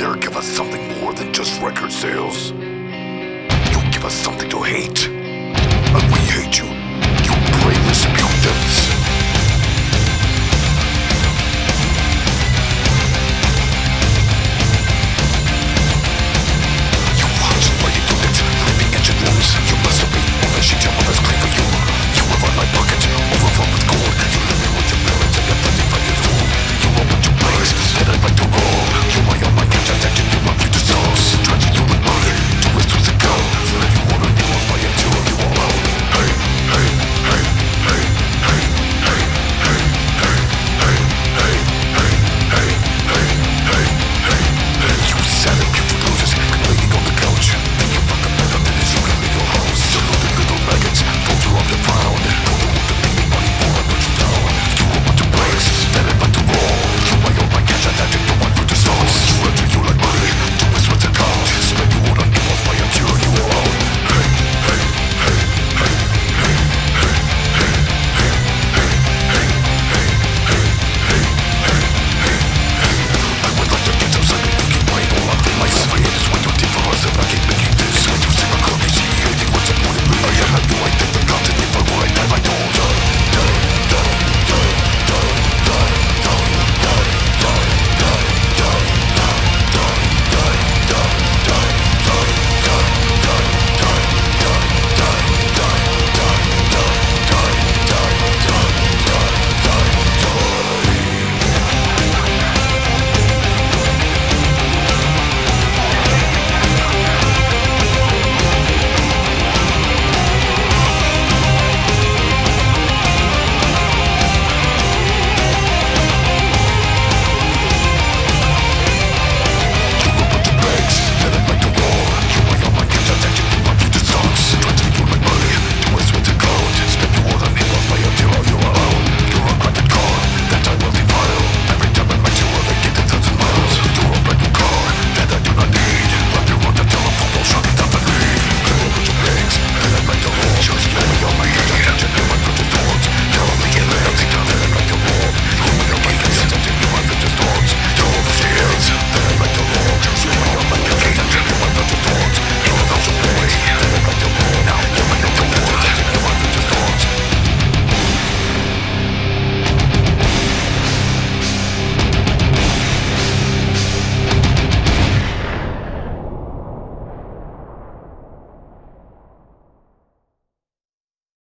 there give us something more than just record sales. You give us something to hate.